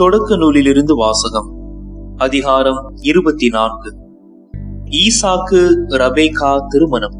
தொடக்க நூலிலிருந்து வாசகம் அதிகாரம் இருபத்தி நான்கு ஈசாக்கு ரபேகா திருமணம்.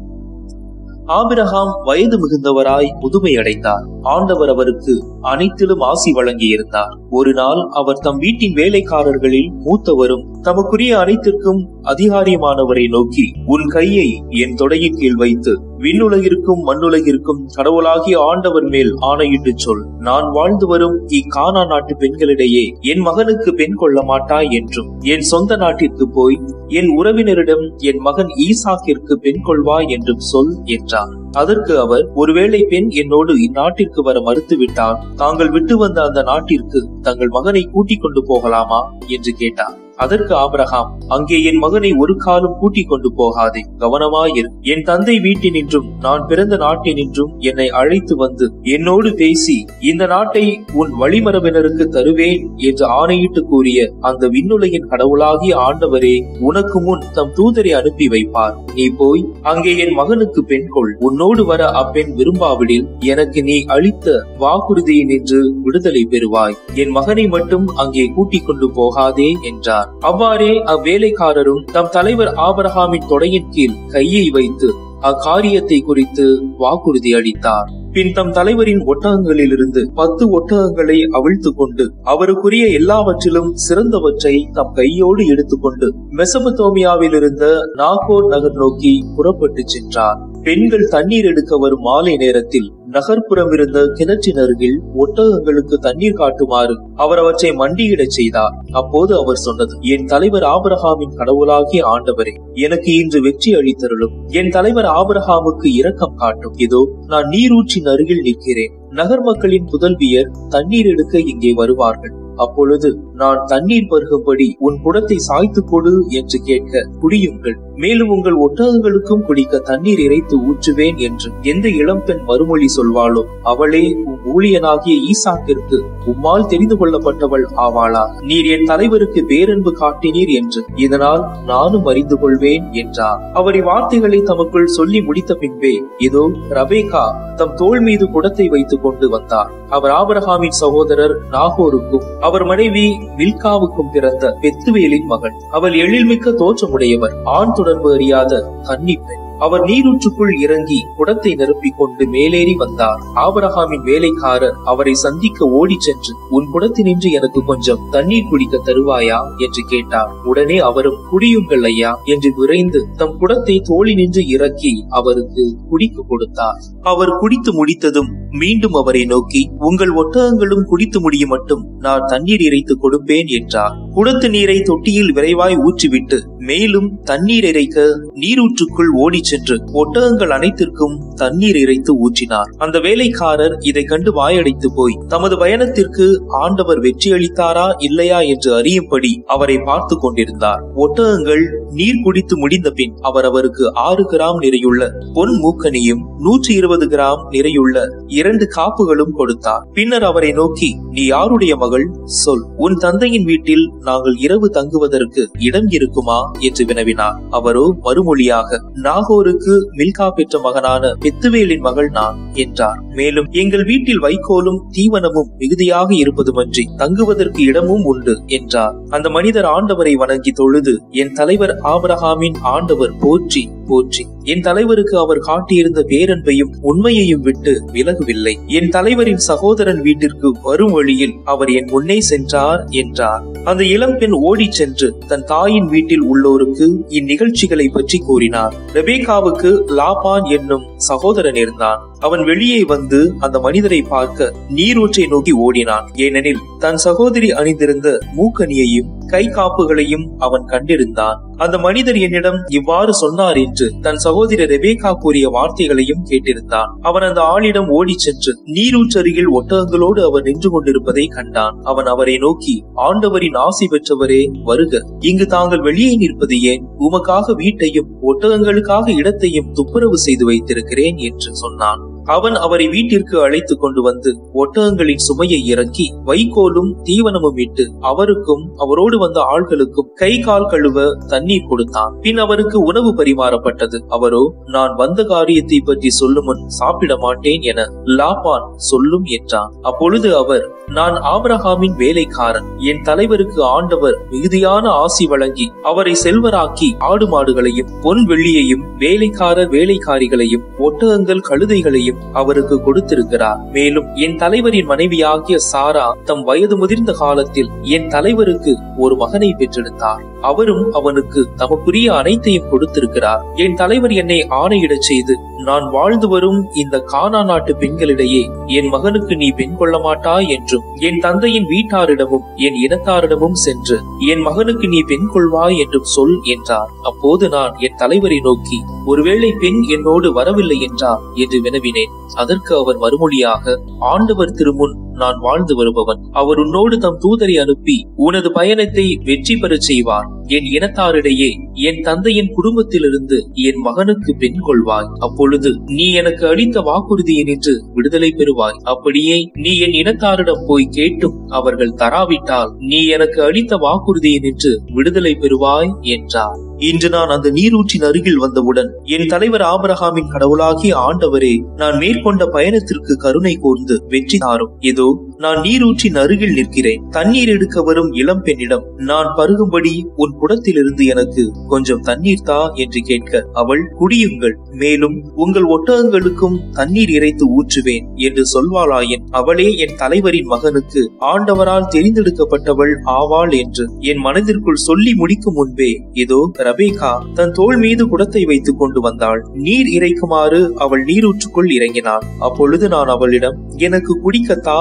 ஆபிரகாம் வயது மிகுந்தவராய் முதுமை அடைந்தார் ஆண்டவர் அவருக்கு அனைத்திலும் ஆசி வழங்கியிருந்தார். ஒரு நாள் அவர் தம் வீட்டின் வேலைக்காரர்களில் மூத்தவரும் தமக்குரிய அனைத்திற்கும் அதிகாரியமானவரை நோக்கி உன் கையை என் தொடையின் கீழ் வைத்து விண்ணுலகிற்கும் மண்ணுலகிற்கும் கடவுளாகிய ஆண்டவர் மேல் ஆணையிட்டு சொல். நான் வாழ்ந்து வரும் இக்கானா நாட்டு பெண்களிடையே என் மகனுக்கு பெண் கொள்ள மாட்டாய் என்றும் என் சொந்த நாட்டிற்கு போய் என் உறவினரிடம் என் மகன் ஈசாக்கிற்கு பெண் கொள்வாய் என்றும் சொல் என்றார். அதற்கு அவர் ஒருவேளை பெண் என்னோடு இந்நாட்டிற்கு வர மறுத்துவிட்டால் தாங்கள் விட்டு வந்த அந்த நாட்டிற்கு தங்கள் மகனை கூட்டிக் கொண்டு போகலாமா? என்று கேட்டார். அதற்கு ஆபிரகாம் அங்கே என் மகனை ஒரு காலம் கூட்டிக் கொண்டு போகாதே கவனமாயிரு என் தந்தை வீட்டினின்றும் நான் பிறந்த நாட்டினின்றும் என்னை அழைத்து வந்து என்னோடு பேசி இந்த நாட்டை உன் வழிமரபினருக்கு தருவேன் என்று ஆணையிட்டு கூறிய அந்த விண்ணுலகின் கடவுளாகிய ஆண்டவரே உனக்கு முன் தம் தூதரை அனுப்பி வைப்பார். நீ போய் அங்கே என் மகனுக்கு பெண் கொள். உன்னோடு வர அப்பெண் விரும்பாவிடில் எனக்கு நீ அளித்த வாக்குறுதியை நின்று விடுதலை பெறுவாய். என் மகனை மட்டும் அங்கே கூட்டிக் கொண்டு போகாதே என்றார். அவ்வாறே அவ்வேலைக்காரரும் தம் தலைவர் ஆபரகாமின் தொடையின் கீழ் கையை வைத்து அக்காரியத்தை குறித்து வாக்குறுதி அளித்தார். பின் தம் தலைவரின் ஒட்டகங்களிலிருந்து பத்து ஒட்டகங்களை அவிழ்த்து கொண்டு அவருக்குரிய எல்லாவற்றிலும் சிறந்தவற்றை தம் கையோடு எடுத்துக்கொண்டு மெசபத்தோமியாவில் இருந்த நாகோர் நகர் நோக்கி புறப்பட்டு சென்றார். பெண்கள் தண்ணீர் எடுக்க வரும் மாலை நேரத்தில் நகர்ப்புறம் இருந்த கிணற்றின் அருகில் ஒட்டகங்களுக்கு தண்ணீர் காட்டுமாறு அவர் அவற்றை மண்டியிடச் செய்தார். அப்போது அவர் சொன்னது என் தலைவர் ஆபரகாமின் கடவுளாகிய ஆண்டவரே எனக்கு இன்று வெற்றி அளித்தருளும். என் தலைவர் ஆபரகாமுக்கு இரக்கம் காட்டும். இதோ நான் நீரூற்றின் அருகில் நிற்கிறேன். நகர் மக்களின் புதல்வியர் தண்ணீர் எடுக்க இங்கே வருவார்கள். அப்பொழுது நான் தண்ணீர் பருகும்படி உன் குடத்தை சாய்த்து கொடு என்று கேட்க குடியுங்கள். மேலும் உங்கள் ஒட்டகங்களுக்கும் குடிக்க தண்ணீர் இறைத்து ஊற்றுவேன் என்று எந்த இளம்பெண் மறுமொழி சொல்வாளோ அவளே உன் ஊழியனாகிய ஈசாக்கிற்கு உம்மால் தெரிந்து கொள்ளப்பட்டவள் ஆவாளா. நீர் என் தலைவருக்கு பேரன்பு காட்டினீர் என்று இதனால் நானும் அறிந்து கொள்வேன் என்றார் அவர் இவ்வார்த்தைகளை தமக்குள் சொல்லி முடித்த பின்பே இதோ ரபேகா தம் தோள் மீது குடத்தை வைத்துக் கொண்டு வந்தார். அவர் ஆபரகாமின் சகோதரர் நாகோருக்கும் அவர் மனைவி மில்காவுக்கும் பிறந்த பெத்துவேலின் மகன். அவள் எழில்மிக்க தோற்றமுடையவர் ஆண் தொடர்பு அறியாத கன்னி பெண் அவர் நீரூற்றுக்குள் இறங்கி குடத்தை நிரப்பிக் கொண்டு மேலேறி வந்தார். ஆபரகாமின் வேலைக்காரர் அவரை சந்திக்க ஓடிச் சென்று உன் குடத்தினின்று எனக்கு கொஞ்சம் தண்ணீர் குடிக்க தருவாயா? என்று கேட்டார். உடனே அவரும் குடியுங்கள் ஐயா என்று விரைந்து தம் குடத்தை தோழி நின்று இறக்கி அவருக்கு குடிக்க கொடுத்தார். அவர் குடித்து முடித்ததும் மீண்டும் அவரை நோக்கி உங்கள் ஒட்டகங்களும் குடித்து முடியும் மட்டும் நான் தண்ணீர் இறைத்து கொடுப்பேன் என்றார். குடத்து நீரை தொட்டியில் விரைவாய் ஊற்றிவிட்டு மேலும் தண்ணீர் இறைக்க நீரூற்றுக்குள் ஓடிச் சென்று ஒட்டகங்கள் அனைத்திற்கும் தண்ணீர் இறைத்து ஊற்றினார். அந்த வேலைக்காரர் இதை கண்டு வாயடைத்து போய் தமது பயணத்திற்கு ஆண்டவர் வெற்றி அளித்தாரா இல்லையா என்று அறியும்படி அவரை பார்த்து கொண்டிருந்தார். ஒட்டகங்கள் நீர் குடித்து முடிந்த பின் அவர் அவருக்கு ஆறு கிராம் நிறையுள்ள பொன் மூக்கனியும் நூற்றி இருபது கிராம் நிறையுள்ள இரண்டு காப்புகளும் கொடுத்தார். பின்னர் அவரை நோக்கி நீ யாருடைய மகள்? சொல். உன் தந்தையின் வீட்டில் நாங்கள் இரவு தங்குவதற்கு இடம் இருக்குமா? என்று வினவினார். அவரோ மறுமொழியாக நாகோருக்கு மில்கா பெற்ற மகனான பெத்துவேலின் மகள் நான் என்றார். மேலும் எங்கள் வீட்டில் வைக்கோலும் தீவனமும் மிகுதியாக இருப்பதுமன்றி தங்குவதற்கு இடமும் உண்டு என்றார். அந்த மனிதர் ஆண்டவரை வணங்கி தொழுது என் தலைவர் ஆபரகாமின் ஆண்டவர் போற்றி போற்றி. என் தலைவருக்கு அவர் காட்டியிருந்த பேரன்பையும் உண்மையையும் விட்டு விலகவில்லை. என் தலைவரின் சகோதரன் வீட்டிற்கு வரும் வழியில் அவர் என் முன்னே சென்றார் என்றார். அந்த இளம்பெண் ஓடிச் சென்று தன் தாயின் வீட்டில் உள்ளோருக்கு இந்நிகழ்ச்சிகளை பற்றி கூறினார். ரெபேகாவுக்கு லாபான் என்னும் சகோதரன் இருந்தான். அவன் வெளியே வந்து அந்த மனிதரை பார்க்க நீரூற்றை நோக்கி ஓடினான். ஏனெனில் தன் சகோதரி அணிந்திருந்த மூக்கணியையும் கை காப்புகளையும் அவன் கண்டிருந்தான். அந்த மனிதர் என்னிடம் இவ்வாறு சொன்னார் என்று தன் சகோதரி ரெபேகா கூறிய வார்த்தைகளையும் கேட்டிருந்தான். அவன் அந்த ஆளிடம் ஓடிச் சென்று நீரூற்றருகில் ஒட்டகங்களோடு அவர் நின்று கொண்டிருப்பதை கண்டான். அவன் அவரை நோக்கி ஆண்டவரின் ஆசி பெற்றவரே வருக. இங்கு தாங்கள் வெளியே நிற்பது ஏன்? உமக்காக வீட்டையும் ஒட்டகங்களுக்காக இடத்தையும் துப்புரவு செய்து வைத்திருக்கிறேன் என்று சொன்னான். அவன் அவரை வீட்டிற்கு அழைத்து கொண்டு வந்து ஒட்டகங்களின் சுமையை இறக்கி வைக்கோலும் தீவனமும் இட்டு அவருக்கும் அவரோடு வந்த ஆள்களுக்கும் கை கால் கழுவ தண்ணீர் கொடுத்தான். பின் அவருக்கு உணவு பரிமாறப்பட்டது. அவரோ நான் வந்த காரியத்தை பற்றி சொல்லும் முன் சாப்பிட மாட்டேன் என லாபான் சொல்லும் என்றான். அப்பொழுது அவர் நான் ஆபிரகாமின் வேலைக்காரன். என் தலைவருக்கு ஆண்டவர் மிகுதியான ஆசி வழங்கி அவரை செல்வராக்கி ஆடு மாடுகளையும் பொன் வெள்ளியையும் வேலைக்காரர் வேலைக்காரிகளையும் ஒட்டகங்கள் கழுதைகளையும் அவருக்கு கொடுத்திருக்கிறார். மேலும் என் தலைவரின் மனைவியாகிய சாரா தம் வயது முதிர்ந்த காலத்தில் என் தலைவருக்கு ஒரு மகனை பெற்றெடுத்தார். அவரும் அவனுக்கு தமக்குரிய அனைத்தையும் கொடுத்திருக்கிறார். என் தலைவர் என்னை ஆணையிடச் செய்து நான் வாழ்ந்து வரும் இந்த கானா நாட்டு பெண்களிடையே என் மகனுக்கு நீ பெண் கொள்ள மாட்டாய் என்றும் என் தந்தையின் வீட்டாரிடமும் என் இனத்தாரிடமும் சென்று என் மகனுக்கு நீ பெண் கொள்வாய் என்றும் சொல் என்றார். அப்போது நான் என் தலைவரை நோக்கி ஒருவேளை பெண் என்னோடு வரவில்லை என்றார் என்று வினவினேன். அதற்கு அவர் மறுமொழியாக ஆண்டவர் திருமுன் நான் வாழ்ந்து வருபவன். அவர் உன்னோடு தம் தூதரை அனுப்பி உனது பயணத்தை வெற்றி பெறச் செய்வார். என் இனத்தாரிடையே என் தந்தையின் குடும்பத்திலிருந்து என் மகனுக்கு பெண் கொள்வாய். அப்பொழுது நீ எனக்கு அளித்த வாக்குறுதியை நின்று விடுதலை பெறுவாய். அப்படியே நீ என் இனத்தாரிடம் போய் கேட்டும் அவர்கள் தராவிட்டால் நீ எனக்கு அளித்த வாக்குறுதியை நின்று விடுதலை பெறுவாய் என்றார். இன்று நான் அந்த நீரூற்றின் அருகில் வந்தவுடன் என் தலைவர் ஆபரகாமின் கடவுளாகிய ஆண்டவரே நான் மேற்கொண்ட பயணத்திற்கு கருணை கூர்ந்து வெற்றி தாரும். இதோ நான் நீரூற்றின் அருகில் நிற்கிறேன். தண்ணீர் எடுக்க வரும் இளம் பெண்ணிடம் நான் பருகும்படி உன் குடத்திலிருந்து எனக்கு கொஞ்சம் தண்ணீர் தா என்று கேட்க அவள் குடியுங்கள். மேலும் உங்கள் ஒட்டகங்களுக்கும் தண்ணீர் இறைத்து ஊற்றுவேன் என்று சொல்வாளாயின். அவளே என் தலைவரின் மகனுக்கு ஆண்டவரால் தெரிந்தெடுக்கப்பட்டவள் ஆவாள் என்று என் மனதிற்குள் சொல்லி முடிக்கும் முன்பே இதோ ரபேகா தன் தோள் மீது குடத்தை வைத்துக் கொண்டு வந்தாள். நீர் இறைக்குமாறு அவள் நீரூற்றுக்குள் இறங்கினாள். அப்பொழுது நான் அவளிடம் எனக்கு குடிக்கத்தா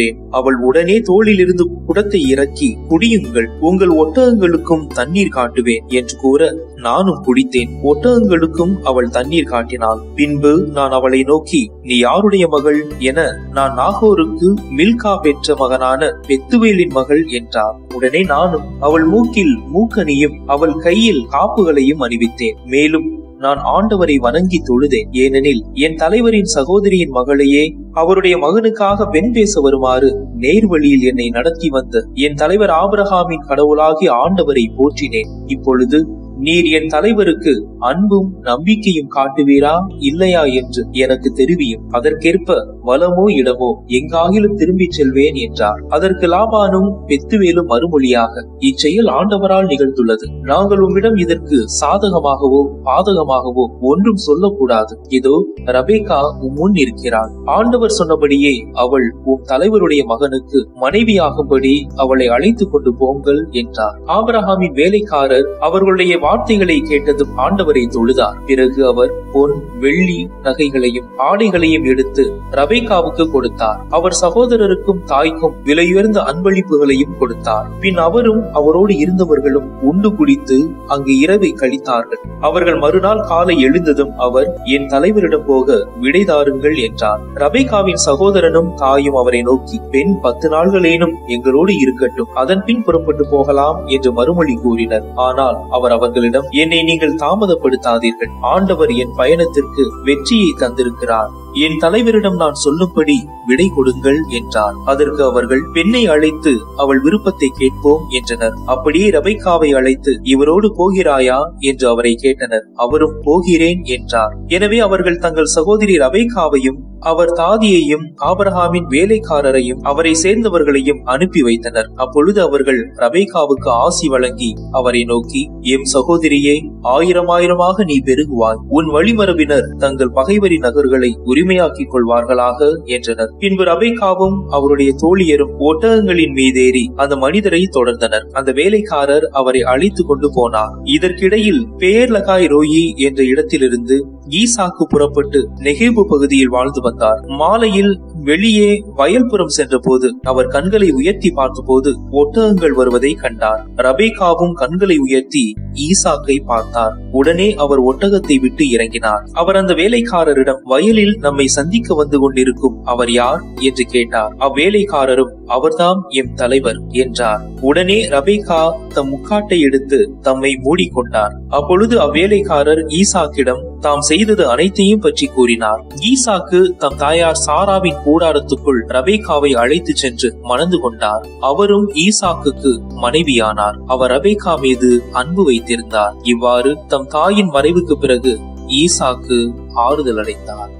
என்றேன் அவள் உடனே தோளிலிருந்து குடத்தை இறக்கி குடியுங்கள் உங்கள் ஒட்டகங்களுக்கும் தண்ணீர் காட்டுவேன் என்று கூற நானும் குடித்தேன். ஒட்டகங்களுக்கும் அவள் தண்ணீர் காட்டினாள். பின்பு நான் அவளை நோக்கி நீ யாருடைய மகள்? என நான் நாகோருக்கு மில்கா பெற்ற மகனான பெத்துவேலின் மகள் என்றார். உடனே நானும் அவள் மூக்கில் மூக்கனியும் அவள் கையில் காப்புகளையும் அணிவித்தேன். மேலும் நான் ஆண்டவரை வணங்கி தொழுதேன். ஏனெனில் என் தலைவரின் சகோதரியின் மகளையே அவருடைய மகனுக்காக பெண் பேச வருமாறு நேர்வழியில் என்னை நடத்தி வந்த என் தலைவர் ஆபிரகாமின் கடவுளாகி ஆண்டவரை போற்றினேன். இப்பொழுது நீர் என் தலைவருக்கு அன்பும் நம்பிக்கையும் காட்டுவீரா? இல்லையா என்று எனக்கு தெரிவியும். அதற்கேற்ப வலமோ இடமோ எங்காகிலும் திரும்பிச் செல்வேன் என்றார். அதற்கு லாபானும் பெத்துவேலும் மறுமொழியாக இச்செயல் ஆண்டவரால் நிகழ்ந்துள்ளது. நாங்கள் உம்மிடம் இதற்கு சாதகமாகவோ பாதகமாகவோ ஒன்றும் சொல்லக்கூடாது. இதோ ரபேகா முன் இருக்கிறாள். ஆண்டவர் சொன்னபடியே அவள் உன் தலைவருடைய மகனுக்கு மனைவியாகும்படி அவளை அழைத்துக் கொண்டு போங்கள் என்றார். ஆபரஹாமின் வேலைக்காரர் அவர்களுடைய வார்த்தைகளை கேட்டதும் ஆண்டவரை தொழுதார். பிறகு அவர் பொன் வெள்ளி நகைகளையும் ஆடைகளையும் எடுத்து ரபேகாவுக்கு கொடுத்தார். அவர் சகோதரருக்கும் தாய்க்கும் விலையுயர்ந்த அன்பளிப்புகளையும் கொடுத்தார். பின் அவரும் அவரோடு இருந்தவர்களும் உண்டு குடித்து அங்கு இரவை கழித்தார்கள். அவர்கள் மறுநாள் காலை எழுந்ததும் அவர் என் தலைவரிடம் போக விடை தாருங்கள் என்றார். ரபேகாவின் சகோதரனும் தாயும் அவரை நோக்கி பெண் பத்து நாள்களேனும் எங்களோடு இருக்கட்டும் அதன் பின் புறப்பட்டு போகலாம் என்று மறுமொழி கூறினர். ஆனால் அவர் அவர்கள் அவர்களிடம் என்னை நீங்கள் தாமதப்படுத்தாதீர்கள். ஆண்டவர் என் பயணத்திற்கு வெற்றியை தந்திருக்கிறார். என் தலைவரிடம் நான் சொல்லும்படி விடை கொடுங்கள் என்றார். அதற்கு அவர்கள் பெண்ணை அழைத்து அவள் விருப்பத்தை கேட்போம் என்றனர். அப்படியே ரபைக்காவை அழைத்து இவரோடு போகிறாயா? என்று அவரை கேட்டனர். அவரும் போகிறேன் என்றார். எனவே அவர்கள் தங்கள் சகோதரி ரபைக்காவையும் அவர் தாதியையும் ஆபரகாமின் வேலைக்காரரையும் அவரை சேர்ந்தவர்களையும் அனுப்பி வைத்தனர். அப்பொழுது அவர்கள் ரபேகாவுக்கு ஆசி வழங்கி அவரை நோக்கி எம் சகோதரியே ஆயிரம் ஆயிரமாக நீ பெருகுவாய். உன் வழிமரபினர் தங்கள் பகைவரி நகர்களை உரிமையாக்கிக் கொள்வார்களாக என்றனர். பின்பு ரபேகாவும் அவருடைய தோழியரும் ஒட்டகங்களின் மீதேறி அந்த மனிதரை தொடர்ந்தனர். அந்த வேலைக்காரர் அவரை அழைத்து கொண்டு போனார். இதற்கிடையில் பேர்லகாய் ரோயி என்ற இடத்திலிருந்து ஈசாக்கு புறப்பட்டு நெகேபு பகுதியில் வாழ்ந்து வந்தார். மாலையில் வெளியே வயல்புறம் சென்றபோது அவர் கண்களை உயர்த்தி பார்த்தபோது ஒட்டகங்கள் வருவதை கண்டார். ரபேகாவும் கண்களை உயர்த்தி ஈசாக்கை பார்த்தார். உடனே அவர் ஒட்டகத்தை விட்டு இறங்கினார். அவர் அந்த வேலைக்காரரிடம் வயலில் நம்மை சந்திக்க வந்து கொண்டிருக்கும் அவர் யார்? என்று கேட்டார். அவ்வேலைக்காரரும் அவர்தாம் எம் தலைவர் என்றார். உடனே ரபேகா தம் முக்காட்டை எடுத்து தம்மை மூடிக்கொண்டார். அப்பொழுது அவ்வேலைக்காரர் ஈசாக்கிடம் தாம் செய்தது அனைத்தையும் பற்றி கூறினார். ஈசாக்கு தம் தாயார் சாராவின் கூடாரத்துக்குள் ரபேகாவை அழைத்து சென்று மணந்து கொண்டார். அவரும் ஈசாக்குக்கு மனைவியானார். அவர் ரபேகா மீது அன்பு வைத்திருந்தார். இவ்வாறு தம் தாயின் மறைவுக்கு பிறகு ஈசாக்கு ஆறுதல் அடைந்தார்